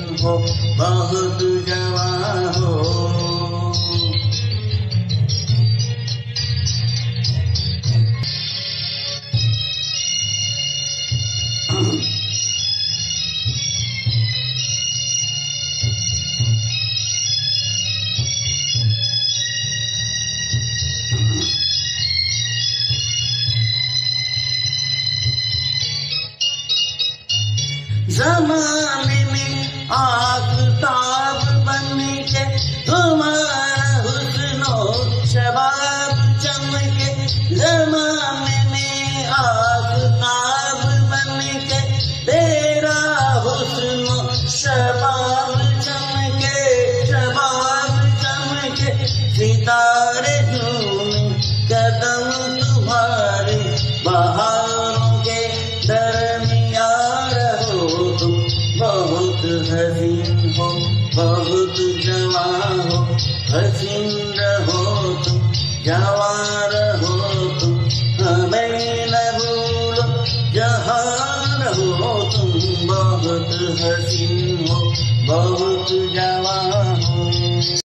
हो बहुत गवा हो जमाने Um बहुत जवाहो, हो हो तुम जवार हो तुम हमें न भूलो जहान हो तुम बहुत हसीन हो बहुत जवा